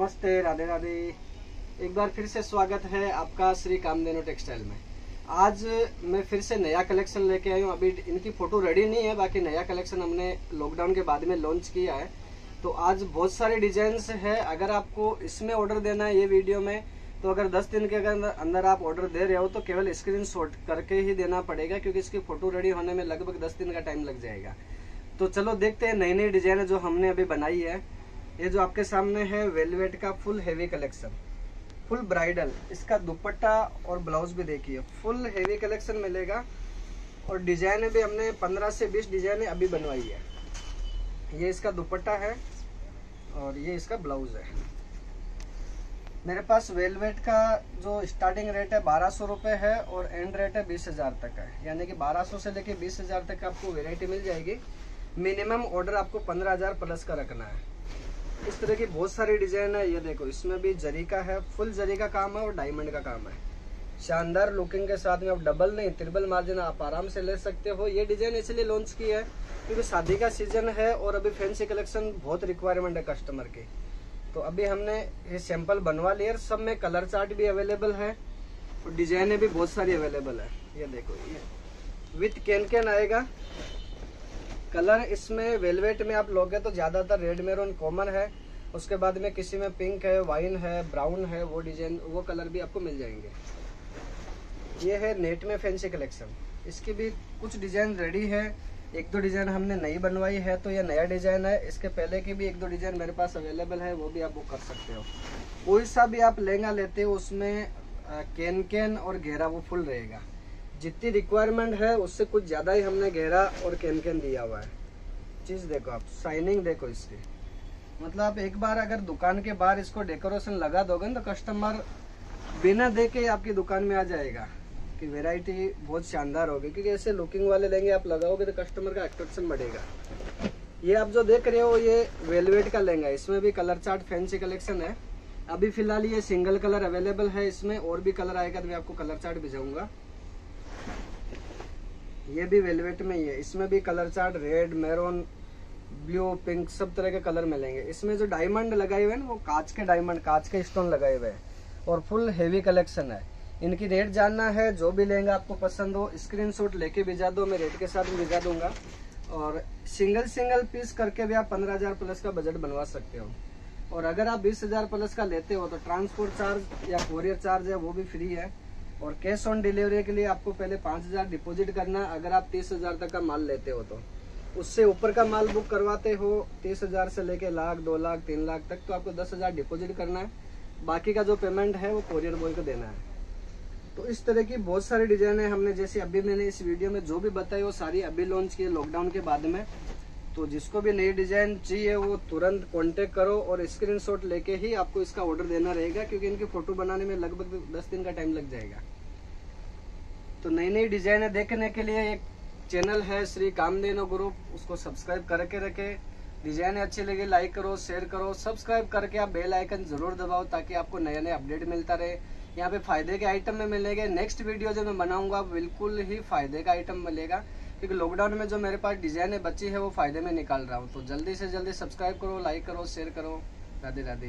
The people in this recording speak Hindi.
नमस्ते, राधे राधे। एक बार फिर से स्वागत है आपका श्री कामधेनु टेक्सटाइल में। आज मैं फिर से नया कलेक्शन लेके आई हूँ। अभी इनकी फ़ोटो रेडी नहीं है, बाकी नया कलेक्शन हमने लॉकडाउन के बाद में लॉन्च किया है। तो आज बहुत सारे डिज़ाइन है। अगर आपको इसमें ऑर्डर देना है ये वीडियो में तो अगर 10 दिन के अगर अंदर आप ऑर्डर दे रहे हो तो केवल स्क्रीन करके ही देना पड़ेगा, क्योंकि इसकी फ़ोटो रेडी होने में लगभग 10 दिन का टाइम लग जाएगा। तो चलो देखते हैं नई नई डिज़ाइन जो हमने अभी बनाई है। ये जो आपके सामने है वेलवेट का full heavy collection full bridal इसका दुपट्टा और ब्लाउज भी देखिए। फुल हेवी कलेक्शन मिलेगा और डिज़ाइन भी हमने 15 से 20 डिज़ाइन अभी बनवाई है। ये इसका दुपट्टा है और ये इसका ब्लाउज है। मेरे पास वेलवेट का जो स्टार्टिंग रेट है बारह सौ रुपये है और एंड रेट है बीस हज़ार तक है। यानी कि बारह सौ से लेके बीस हज़ार तक आपको वेराइटी मिल जाएगी। मिनिमम ऑर्डर आपको पंद्रह हज़ार प्लस का रखना है। इस तरह की बहुत सारी डिज़ाइन है, ये देखो, इसमें भी जरी का है, फुल जरी का काम है और डायमंड का काम है। शानदार लुकिंग के साथ में आप डबल नहीं ट्रिपल मार्जिन आप आराम से ले सकते हो। ये डिज़ाइन इसलिए लॉन्च की है क्योंकि शादी का सीज़न है और अभी फैंसी कलेक्शन बहुत रिक्वायरमेंट है कस्टमर की। तो अभी हमने ये सैंपल बनवा लिया सब में कलर चार्ट भी अवेलेबल है और डिजाइने भी बहुत सारी अवेलेबल है। ये देखो, ये। विथ कैन कैन आएगा। कलर इसमें वेलवेट में आप लोगे तो ज़्यादातर रेड, मेरून कॉमन है। उसके बाद में किसी में पिंक है, वाइन है, ब्राउन है, वो डिज़ाइन, वो कलर भी आपको मिल जाएँगे। ये है नेट में फैंसी कलेक्शन। इसकी भी कुछ डिज़ाइन रेडी है। एक दो डिज़ाइन हमने नई बनवाई है तो ये नया डिज़ाइन है। इसके पहले की भी एक दो डिज़ाइन मेरे पास अवेलेबल है, वो भी आप बुक कर सकते हो। कोई सा भी आप लहंगा लेते हो, उसमें कैन कैन और घेरा वो फुल रहेगा। जितनी रिक्वायरमेंट है, उससे कुछ ज़्यादा ही हमने गहरा और कैन कैन दिया हुआ है। चीज़ देखो आप शाइनिंग देखो इसकी। मतलब आप एक बार अगर दुकान के बाहर इसको डेकोरेशन लगा दोगे ना तो कस्टमर बिना देखे आपकी दुकान में आ जाएगा कि वेराइटी बहुत शानदार होगी। क्योंकि ऐसे लुकिंग वाले लेंगे, आप लगाओगे तो कस्टमर का अट्रैक्शन बढ़ेगा। ये आप जो देख रहे हो, ये वेलवेट का लेंगे इसमें भी कलर चार्ट फैंसी कलेक्शन है। अभी फ़िलहाल ये सिंगल कलर अवेलेबल है इसमें, और भी कलर आएगा तो मैं आपको कलर चार्ट भिजाऊँगा। ये भी वेलवेट में ही है। इसमें भी colour chart red maroon blue pink सब तरह के कलर मिलेंगे। इसमें जो डायमंड लगाए हुए हैं वो कांच के डायमंड कांच के स्टोन लगाए हुए हैं। और फुल हेवी कलेक्शन है। इनकी रेट जानना है, जो भी लेंगे आपको पसंद हो स्क्रीनशॉट लेके भिजा दो, मैं रेट के साथ भिजा दूँगा। और सिंगल सिंगल पीस करके भी आप पंद्रह हज़ार प्लस का बजट बनवा सकते हो। और अगर आप बीस हज़ार प्लस का लेते हो तो ट्रांसपोर्ट चार्ज या कोरियर चार्ज है, वो भी फ्री है। और कैश ऑन डिलीवरी के लिए आपको पहले पाँच हज़ार डिपोजिट करना अगर आप तीस हज़ार तक का माल लेते हो तो। उससे ऊपर का माल बुक करवाते हो, तीस हज़ार से लेके लाख, दो लाख, तीन लाख तक तो आपको दस हज़ार डिपोजिट करना है। बाकी का जो पेमेंट है, वो कोरियर बॉय को देना है। तो इस तरह की बहुत सारी डिज़ाइन है हमने, जैसे अभी मैंने इस वीडियो में जो भी बताई, वो सारी अभी लॉन्च की लॉकडाउन के बाद में। तो जिसको भी नई डिज़ाइन चाहिए, वो तुरंत कांटेक्ट करो और स्क्रीनशॉट लेके ही आपको इसका ऑर्डर देना रहेगा, क्योंकि इनकी फ़ोटो बनाने में लगभग दस दिन का टाइम लग जाएगा। तो नई नई डिज़ाइन देखने के लिए एक चैनल है श्री कामधेनु ग्रुप उसको सब्सक्राइब करके रखे। डिज़ाइन अच्छी लगी लाइक करो शेयर करो सब्सक्राइब करके आप बेल आइकन ज़रूर दबाओ, ताकि आपको नया नए अपडेट मिलता रहे। यहाँ पे फ़ायदे के आइटम में मिलेंगे। नेक्स्ट वीडियो जो मैं बनाऊँगा, बिल्कुल ही फ़ायदे का आइटम मिलेगा। क्योंकि लॉकडाउन में जो मेरे पास डिज़ाइन है बची है, वो फ़ायदे में निकाल रहा हूँ। तो जल्दी से जल्दी सब्सक्राइब करो लाइक करो शेयर करो। राधे राधे